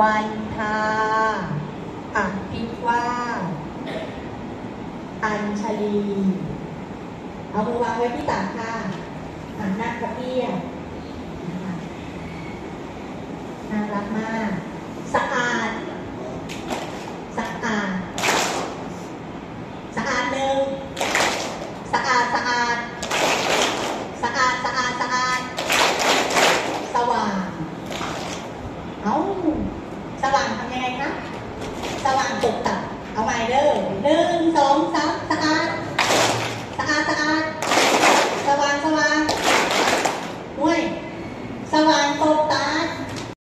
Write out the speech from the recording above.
วันทาอภิวาอัญชลี เอามือวางไว้ที่ตักค่ะหันหน้ากระเอีย เอาสว่างทำยังไงคะ